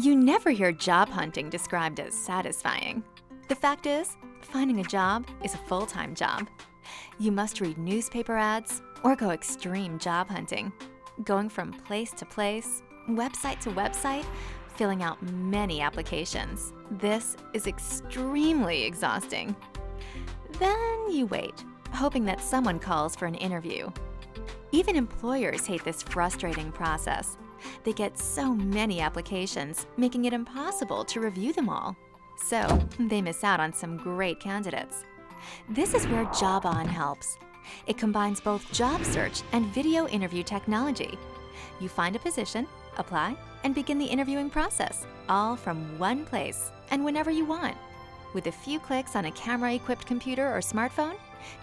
You never hear job hunting described as satisfying. The fact is, finding a job is a full time job. You must read newspaper ads or go extreme job hunting, going from place to place, website to website, filling out many applications. This is extremely exhausting. Then you wait, hoping that someone calls for an interview. Even employers hate this frustrating process. They get so many applications, making it impossible to review them all. So, they miss out on some great candidates. This is where JobOn helps. It combines both job search and video interview technology. You find a position, apply, and begin the interviewing process, all from one place and whenever you want. With a few clicks on a camera equipped computer or smartphone,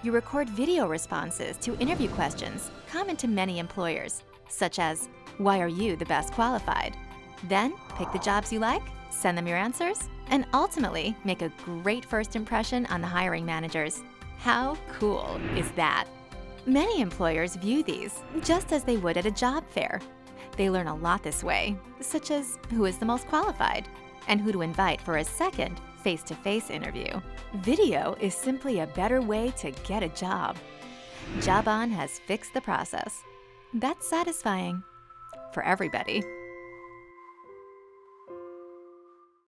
you record video responses to interview questions common to many employers, such as Why are you the best qualified? Then pick the jobs you like, send them your answers, and ultimately make a great first impression on the hiring managers. How cool is that? Many employers view these just as they would at a job fair. They learn a lot this way, such as who is the most qualified and who to invite for a second face to face interview. Video is simply a better way to get a job. JobOn has fixed the process. That's satisfying for everybody.